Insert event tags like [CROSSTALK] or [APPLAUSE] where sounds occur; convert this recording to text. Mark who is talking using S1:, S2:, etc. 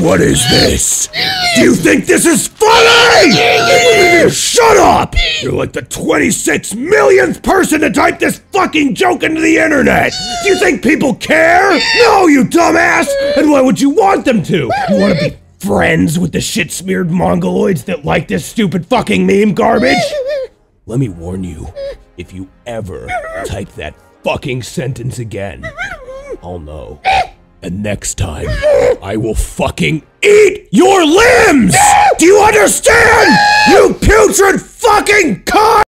S1: What is this? Do you think this is funny? Shut up! You're like the 26 millionth person to type this fucking joke into the internet! Do you think people care? No, you dumbass! And why would you want them to? You want to be friends with the shit smeared mongoloids that like this stupid fucking meme garbage? [LAUGHS] Let me warn you if you ever type that fucking sentence again, I'll know. And next time, I will fucking eat your limbs! Do you understand? You putrid fucking cunt!